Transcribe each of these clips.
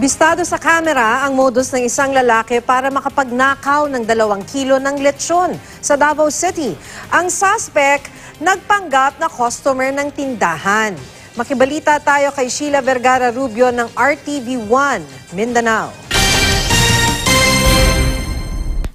Bistado sa kamera ang modus ng isang lalaki para makapagnakaw ng dalawang kilo ng lechon sa Davao City. Ang suspect nagpanggap na customer ng tindahan. Makibalita tayo kay Sheila Vergara Rubio ng RTV1, Mindanao.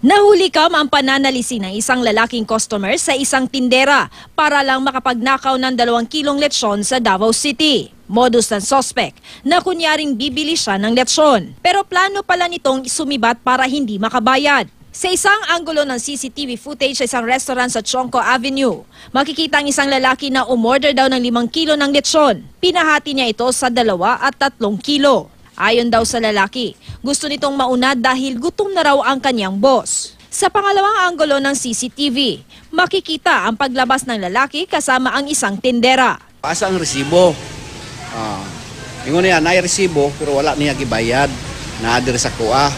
Nahuli kam ang pananalisin ng isang lalaking customer sa isang tindera para lang makapagnakaw ng dalawang kilong lechon sa Davao City. Modus ng suspect na kunyaring bibili siya ng lechon. Pero plano pala nitong sumibat para hindi makabayad. Sa isang anggulo ng CCTV footage sa isang restaurant sa Chongco Avenue, makikita ang isang lalaki na umorder daw ng limang kilo ng lechon. Pinahati niya ito sa dalawa at tatlong kilo. Ayon daw sa lalaki, gusto nitong mauna dahil gutom na raw ang kanyang boss. Sa pangalawang anggulo ng CCTV, makikita ang paglabas ng lalaki kasama ang isang tindera. Asa ang resibo? Ah, ingon niya, na resibo pero wala niya gibayad. Naadir sa kuha.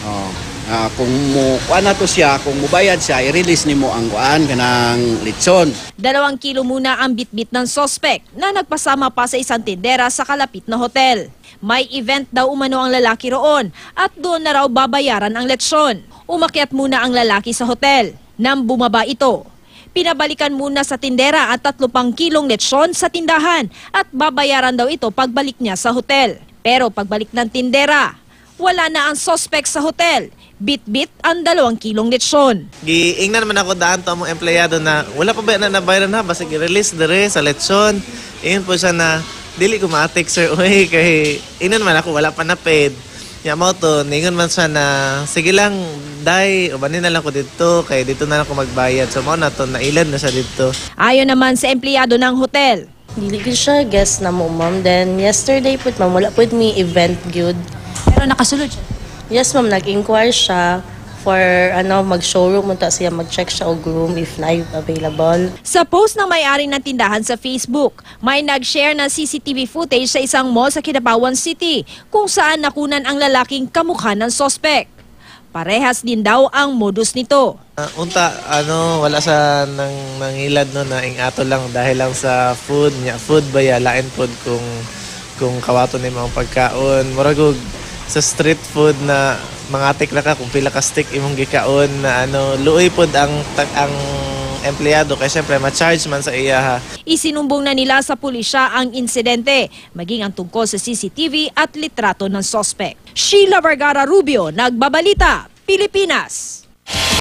Oh, ah, kung mo kuha na to siya, kung mubayad siya, i-release nimo ang kuan kanang litson. Dalawang kilo muna ang bitbit ng sospek na nagpasama pa sa isang tindera sa kalapit na hotel. May event daw umano ang lalaki roon at doon na raw babayaran ang lechon. Umakyat muna ang lalaki sa hotel. Nang bumaba ito, pinabalikan muna sa tindera at tatlo pang kilong lechon sa tindahan at babayaran daw ito pagbalik niya sa hotel. Pero pagbalik ng tindera, wala na ang sospek sa hotel. Bit-bit ang dalawang kilong lechon. Giingnan naman ako daan to among empleyado na wala pa ba na nabayaran na basta i-release dire sa lechon. Ingon po siya na dili ko ma-take sir uy kay ingnan man ako wala pa na paid. Ya mo to, ningon man siya na sige lang dai ubanin na lang ko dito kay dito na lang ako magbayad. So mo na to nailad na siya dito. Ayon naman sa empleyado ng hotel, Dili ko siya guest na mo, ma'am. Then, yesterday put, ma'am, wala put me event good. pero nakasulod siya. Yes, ma'am, nag-inquire siya for, ano, mag-showroom mo siya, mag-check siya og room if na available. Sa post ng may-ari ng tindahan sa Facebook, may nag-share ng CCTV footage sa isang mall sa Kinabawan City kung saan nakunan ang lalaking kamukha ng sospek. Parehas din daw ang modus nito. Ah, unta ano wala sa nang nangilad no na ingato lang dahil lang sa food nya food ba ya lain food kung kung kawato ni mga pagkaon murag og sa street food na mga tik na ka kung pila ka stick imong gikaon na ano luoy pod ang ang empleyado kay syempre ma-charge man sa iya ha Isinumbong na nila sa pulisya ang insidente, maging ang tungkol sa CCTV at litrato ng sospek. Sheila Vergara Rubio, Nagbabalita, Pilipinas.